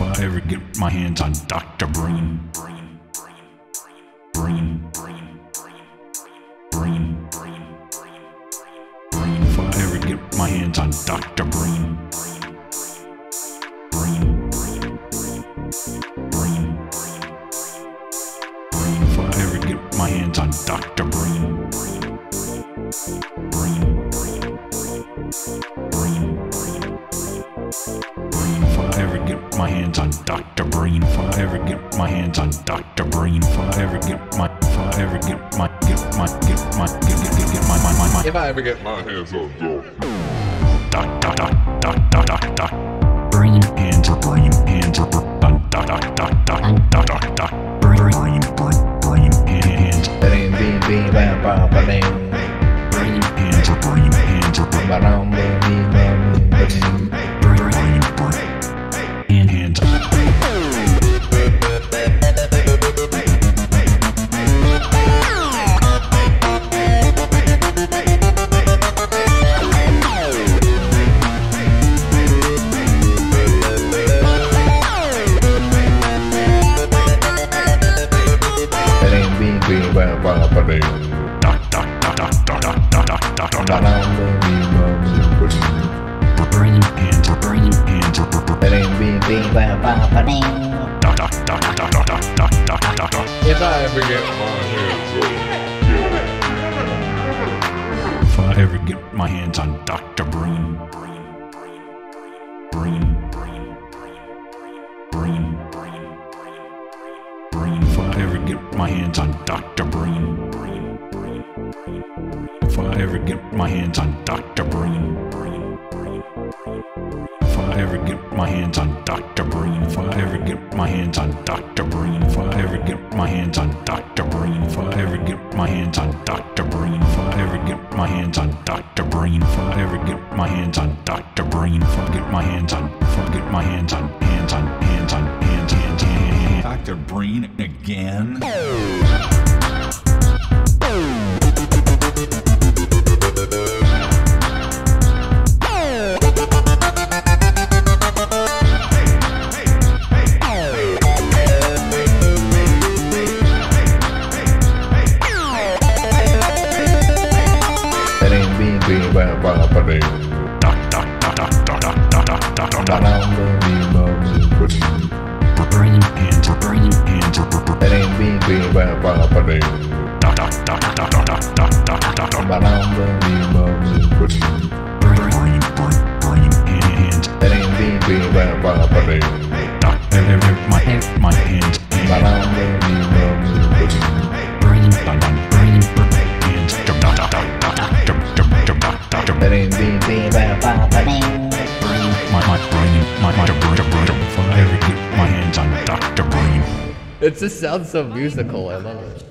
If I ever get my hands on Dr. Breen, brain, brain, brain, brain, brain, brain. If I ever get my hands on Dr. Breen, brain, brain, brain, brain. If I ever get my hands on Dr. Breen, brain, brain, brain, brain. My hands on Dr. Breen, if I ever get my hands on Dr. Breen, if I ever get my, if I ever get my, get my, get my, get, get, get, get my, my, my, my. If I ever get my hands on dope. Doc, doc, doc, doc, doc, doc, doc. Brain, hands are brain, hands are brain, doc, doc, doc, doc, doc, doc, doc. Brain, brain, brain, brain, hands, bam, bam, ba, ding. brain, hands are brain, hands are brain, brain. Doc, doc, doc, doc, doc, doc, doc, doc, doc. If I ever get my hands on If I ever get my hands on Dr. Breen, brain, brain, brain, brain, brain, brain. If I ever get my hands on Dr. my hands on Dr. Breen, if I ever get my hands on Dr. Breen, if I ever get my hands on Dr. Breen, if I ever get my hands on Dr. Breen, if I ever get my hands on Dr. Breen, if I ever get my hands on Dr. Breen, if I ever get my hands on Dr. Breen, if I get my hands on, if I get my hands on, hands on, hands on, hands, hands, hands, hands. Dr. Breen again? van a perder. Van a perder. Van a perder. Bang. My, my brain, my, my brain, my brain, my hands on Dr. Breen. It just sounds so musical, I love it.